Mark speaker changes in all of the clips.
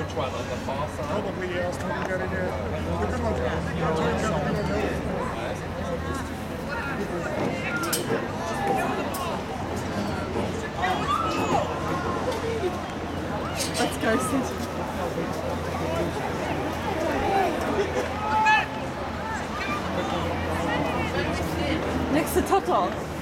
Speaker 1: Which one on the far side?
Speaker 2: Probably, yeah, I was talking about it, yeah. The good ones,
Speaker 3: Let's go, Sid. Next to Toto.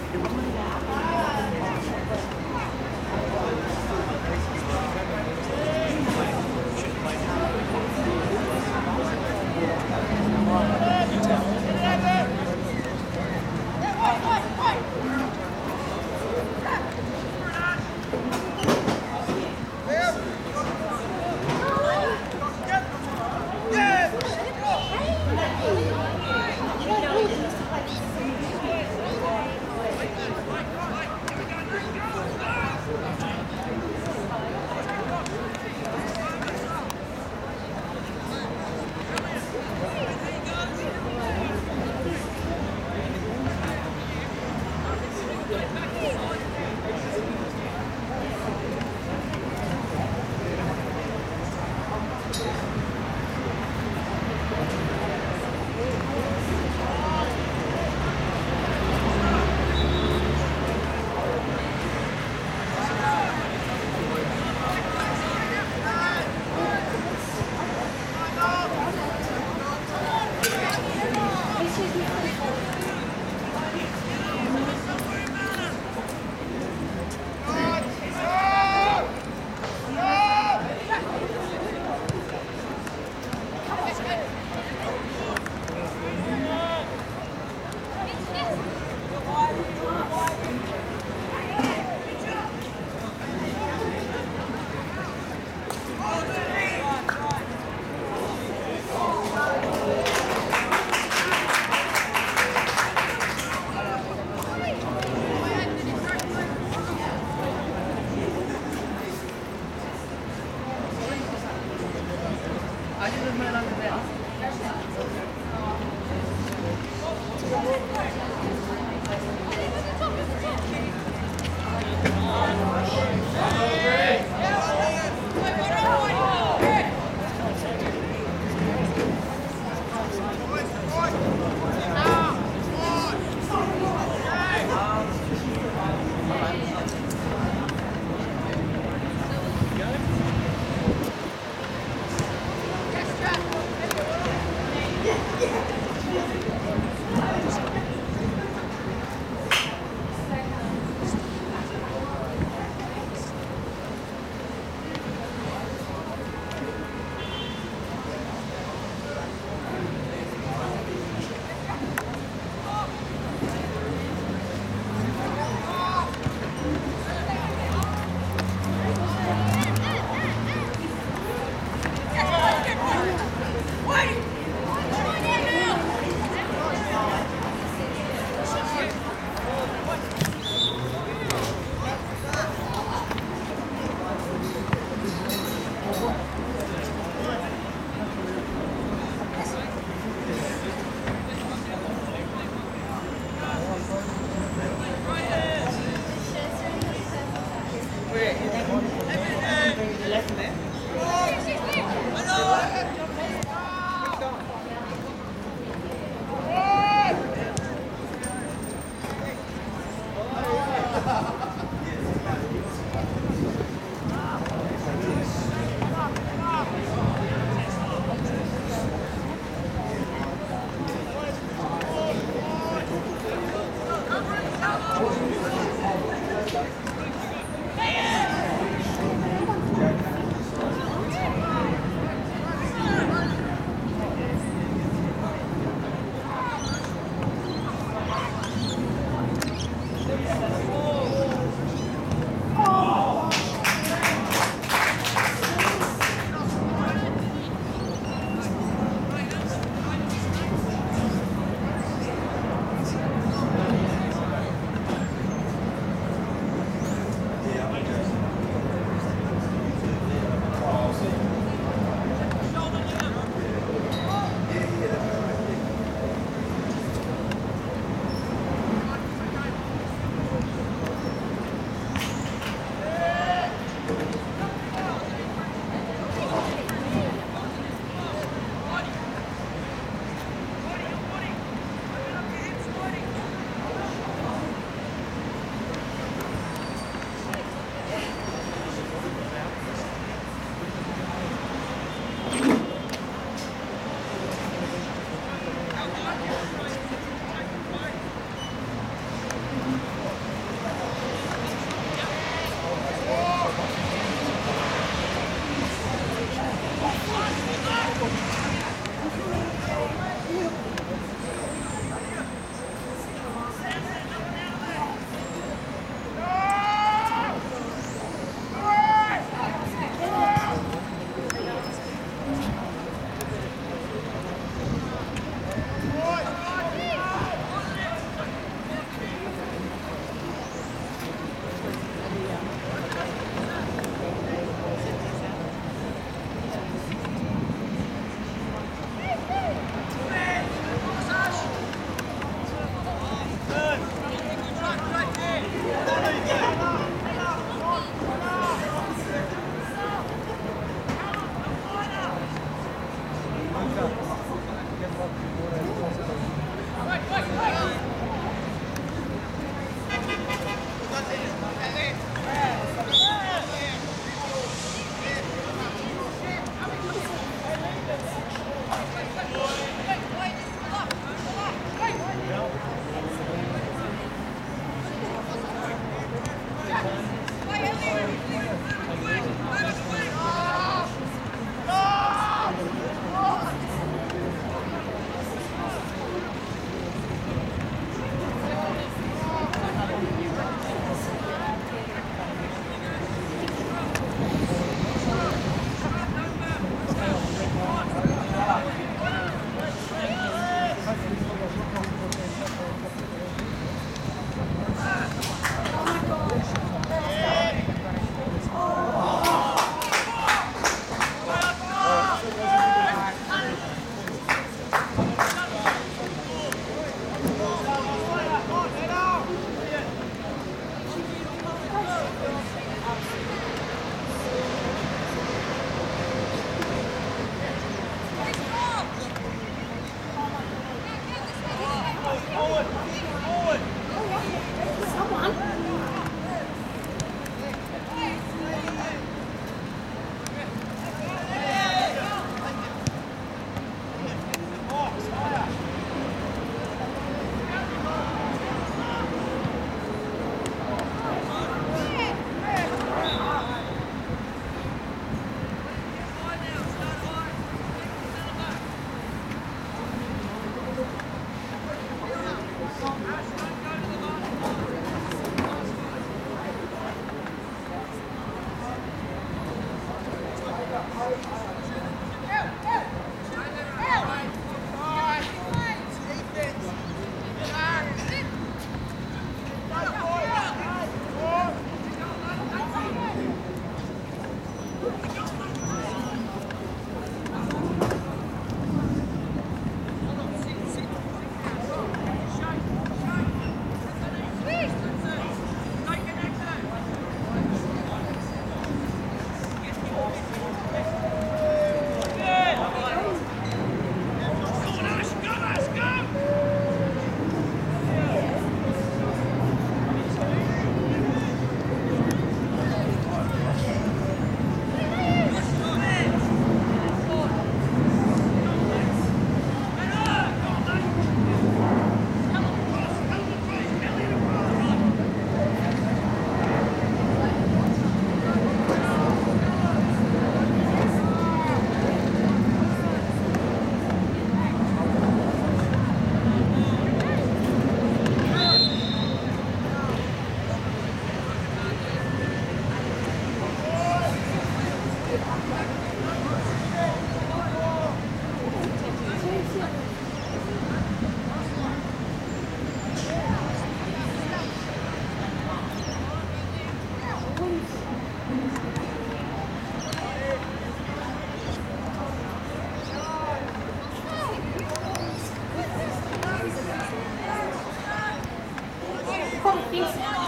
Speaker 1: como
Speaker 4: fixo.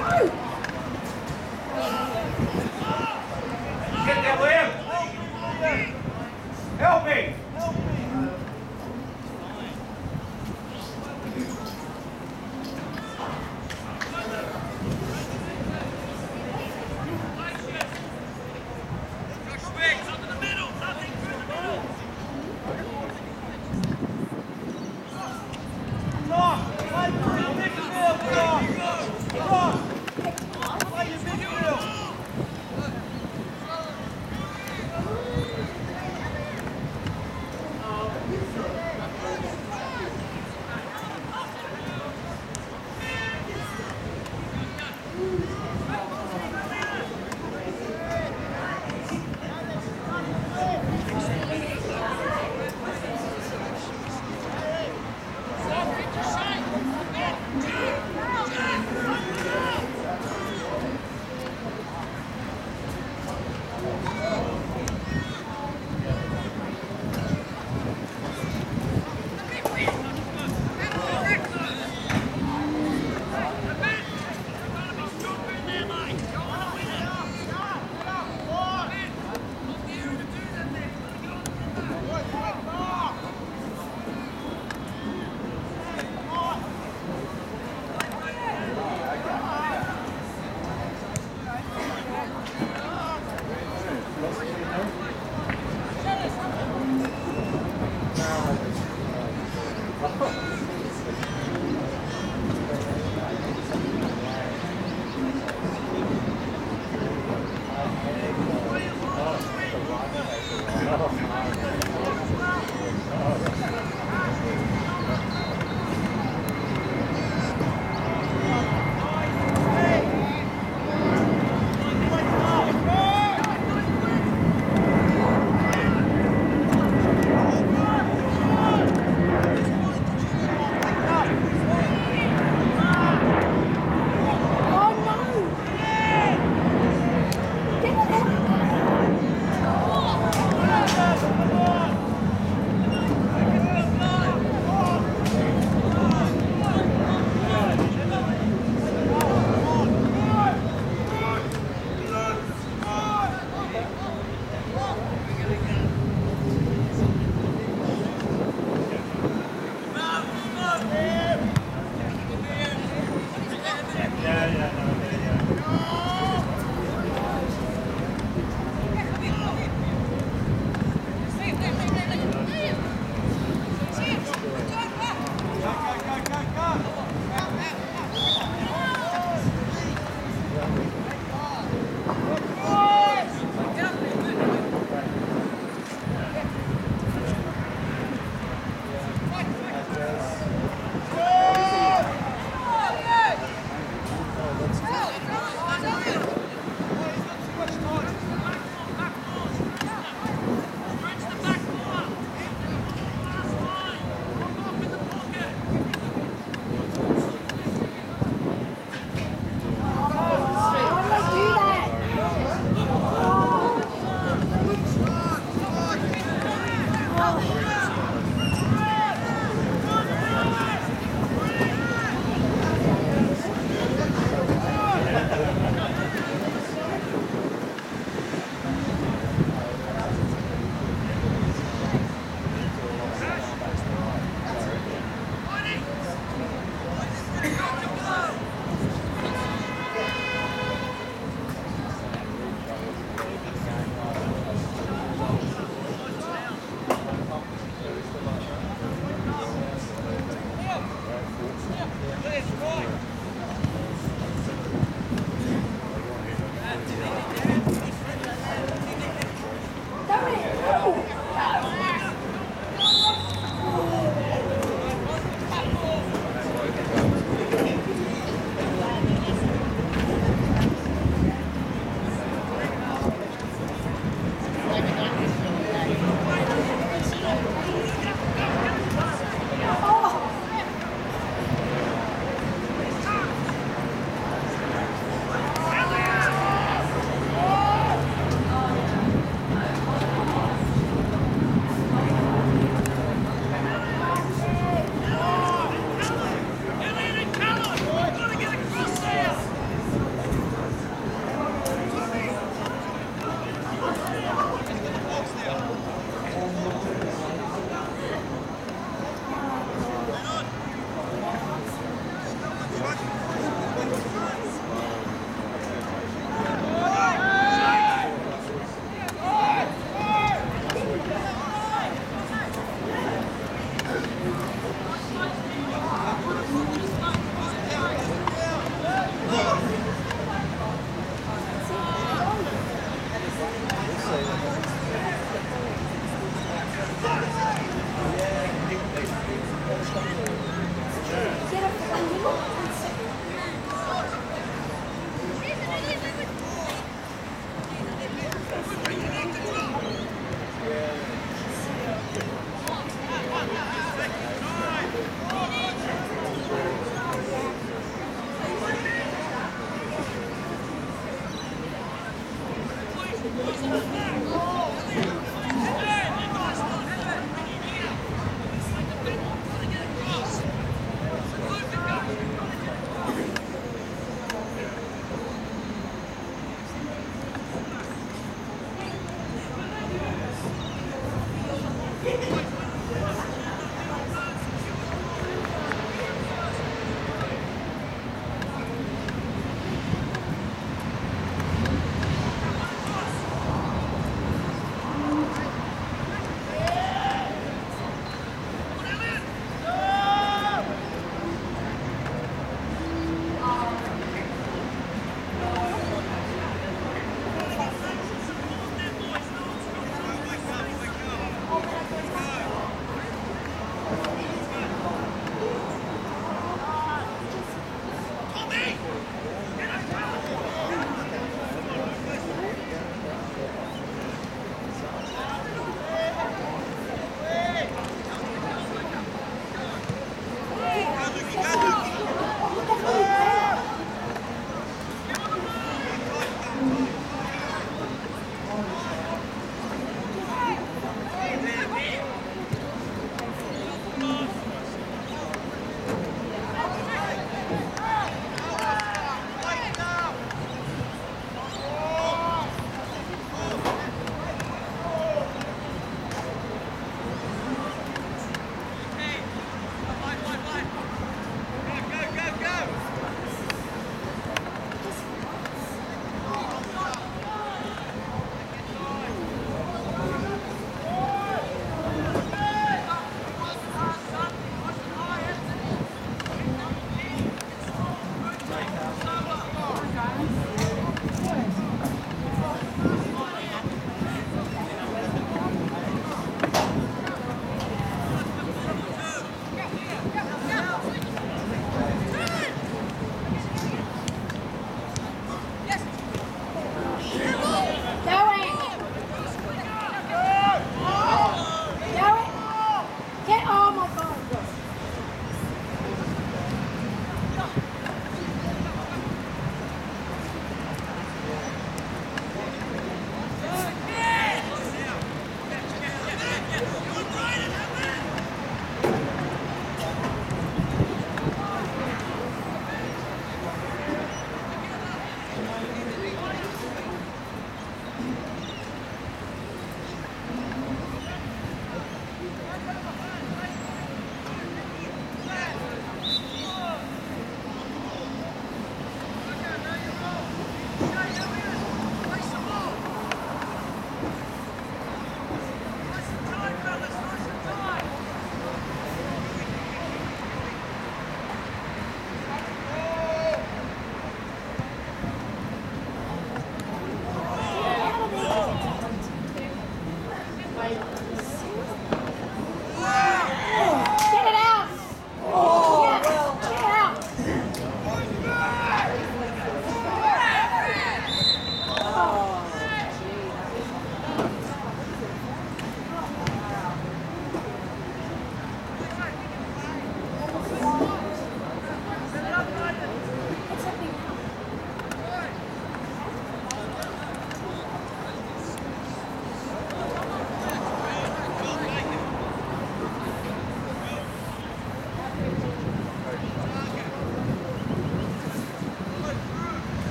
Speaker 4: Get